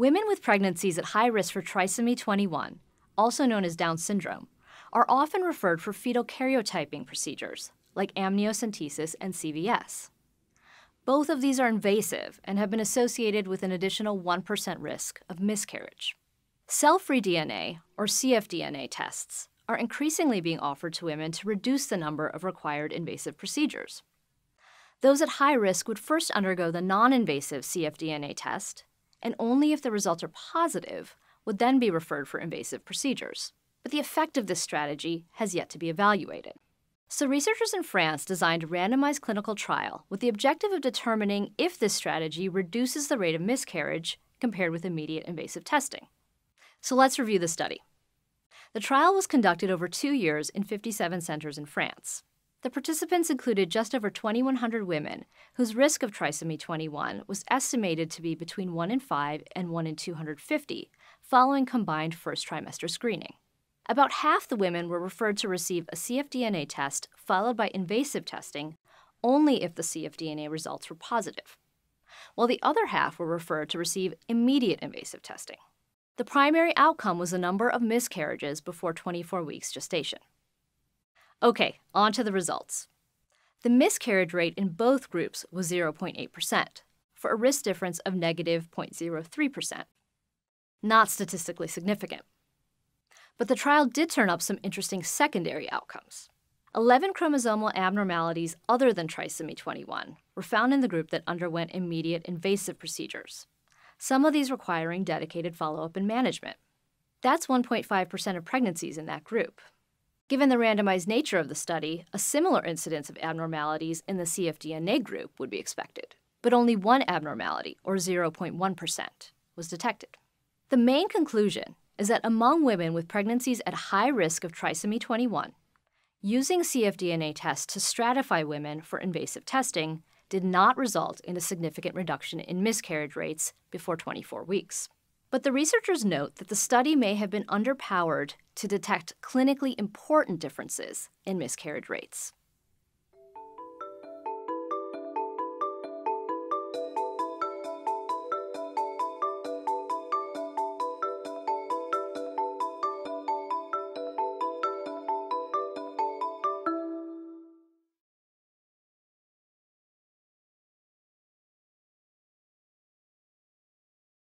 Women with pregnancies at high risk for trisomy 21, also known as Down syndrome, are often referred for fetal karyotyping procedures, like amniocentesis and CVS. Both of these are invasive and have been associated with an additional 1% risk of miscarriage. Cell free DNA, or cfDNA tests, are increasingly being offered to women to reduce the number of required invasive procedures. Those at high risk would first undergo the non invasive cfDNA test and only if the results are positive would then be referred for invasive procedures. But the effect of this strategy has yet to be evaluated. So, researchers in France designed a randomized clinical trial with the objective of determining if this strategy reduces the rate of miscarriage compared with immediate invasive testing. So, let's review the study. The trial was conducted over two years in 57 centers in France. The participants included just over 2,100 women whose risk of trisomy 21 was estimated to be between 1 in 5 and 1 in 250 following combined first trimester screening. About half the women were referred to receive a cfDNA test followed by invasive testing only if the cfDNA results were positive, while the other half were referred to receive immediate invasive testing. The primary outcome was the number of miscarriages before 24 weeks gestation. Okay, on to the results. The miscarriage rate in both groups was 0.8%, for a risk difference of negative 0.03%. Not statistically significant. But the trial did turn up some interesting secondary outcomes. 11 chromosomal abnormalities other than trisomy 21 were found in the group that underwent immediate invasive procedures, some of these requiring dedicated follow up and management. That's 1.5% of pregnancies in that group, Given the randomized nature of the study, a similar incidence of abnormalities in the cfDNA group would be expected, but only one abnormality, or 0.1%, was detected. The main conclusion is that among women with pregnancies at high risk of trisomy 21, using cfDNA tests to stratify women for invasive testing did not result in a significant reduction in miscarriage rates before 24 weeks. But the researchers note that the study may have been underpowered to detect clinically important differences in miscarriage rates.